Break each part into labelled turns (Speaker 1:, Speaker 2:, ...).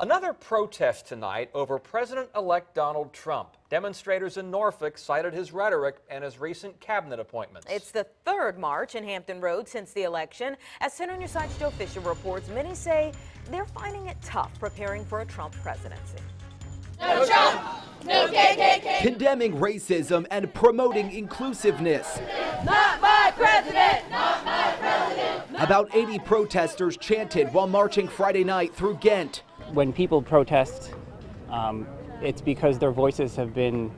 Speaker 1: Another protest tonight over President-elect Donald Trump. Demonstrators in Norfolk cited his rhetoric and his recent cabinet appointments.
Speaker 2: It's the third march in Hampton Roads since the election. As 10 on your side Joe Fisher reports, many say they're finding it tough preparing for a Trump presidency.
Speaker 3: No Trump, no KKK.
Speaker 4: Condemning racism and promoting inclusiveness.
Speaker 3: Not my president, not my president.
Speaker 4: About 80 protesters chanted while marching Friday night through Ghent
Speaker 5: when people protest, um, it's because their voices have been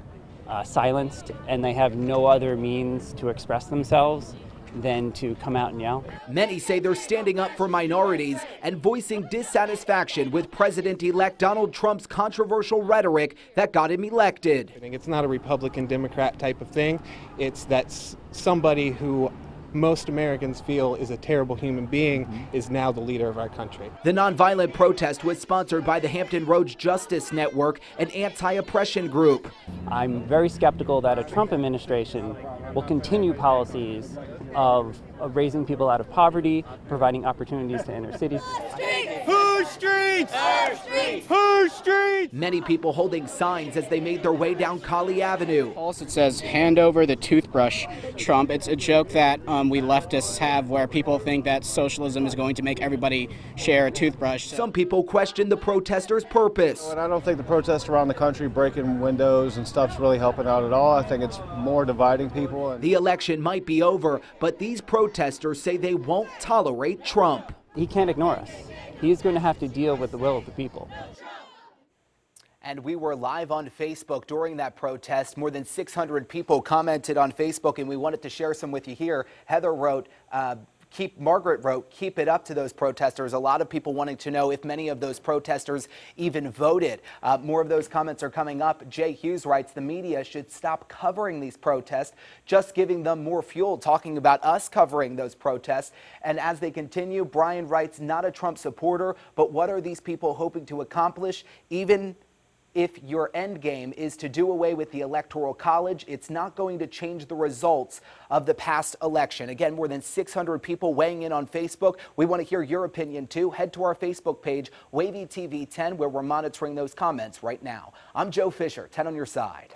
Speaker 5: uh, silenced and they have no other means to express themselves than to come out and yell.
Speaker 4: Many say they're standing up for minorities and voicing dissatisfaction with President-elect Donald Trump's controversial rhetoric that got him elected.
Speaker 6: I think it's not a Republican Democrat type of thing. It's that somebody who most Americans feel is a terrible human being mm-hmm. is now the leader of our country.
Speaker 4: The nonviolent protest was sponsored by the Hampton Roads Justice Network, an anti-oppression group.
Speaker 5: I'm very skeptical that a Trump administration will continue policies of, of raising people out of poverty, providing opportunities to inner cities.
Speaker 3: Whose streets? Our streets. Whose streets?
Speaker 4: Many people holding signs as they made their way down Colley Avenue.
Speaker 7: Also, it says, hand over the toothbrush, Trump. It's a joke that um, we leftists have where people think that socialism is going to make everybody share a toothbrush.
Speaker 4: Some people question the protesters' purpose.
Speaker 8: And I don't think the protests around the country breaking windows and stuff's really helping out at all. I think it's more dividing people.
Speaker 4: The election might be over, but these protesters say they won't tolerate Trump.
Speaker 5: He can't ignore us. He's going to have to deal with the will of the people.
Speaker 4: And we were live on Facebook during that protest. More than 600 people commented on Facebook, and we wanted to share some with you here. Heather wrote, uh, keep Margaret wrote, keep it up to those protesters. A lot of people wanting to know if many of those protesters even voted. Uh, more of those comments are coming up. Jay Hughes writes, the media should stop covering these protests, just giving them more fuel, talking about us covering those protests. And as they continue, Brian writes, not a Trump supporter, but what are these people hoping to accomplish? Even if your end game is to do away with the Electoral College, it's not going to change the results of the past election. Again, more than 600 people weighing in on Facebook. We want to hear your opinion too. Head to our Facebook page, Wavy TV 10, where we're monitoring those comments right now. I'm Joe Fisher, 10 on your side.